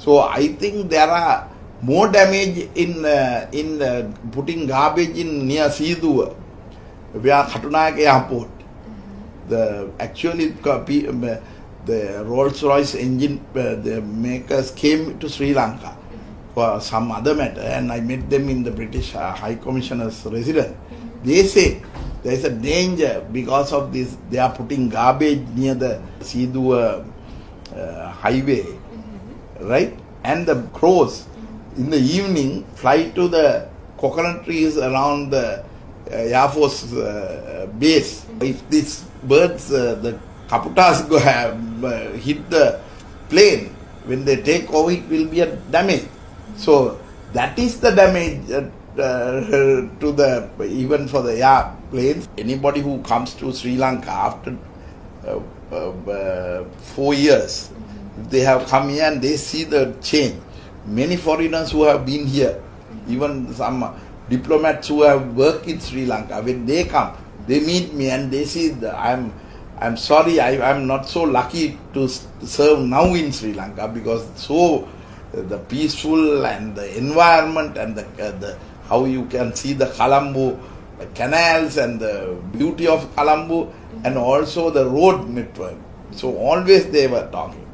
So I think there are more damage in uh, in uh, putting garbage in near Seeduwa, where Katunayake Airport. The actually uh, the Rolls Royce engine uh, the makers came to Sri Lanka for some other matter, and I met them in the British uh, High Commissioner's residence. They say there is a danger because of this. They are putting garbage near the Seeduwa uh, highway, right? And the crows in the evening fly to the coconut trees around the uh, Air Force uh, base. If these birds, uh, the kaputas, go uh, hit the plane, when they take over, it will be a damage. So that is the damage uh, uh, to the even for the airplanes. Anybody who comes to Sri Lanka after uh, uh, four years, they have come here and they see the change. Many foreigners who have been here, even some diplomats who have worked in Sri Lanka, when they come, they meet me and they see the, I'm I'm sorry I, I'm not so lucky to serve now in Sri Lanka because so uh, the peaceful and the environment and the, uh, the how you can see the Colombo uh, canals and the beauty of Colombo and also the road network. So always they were talking.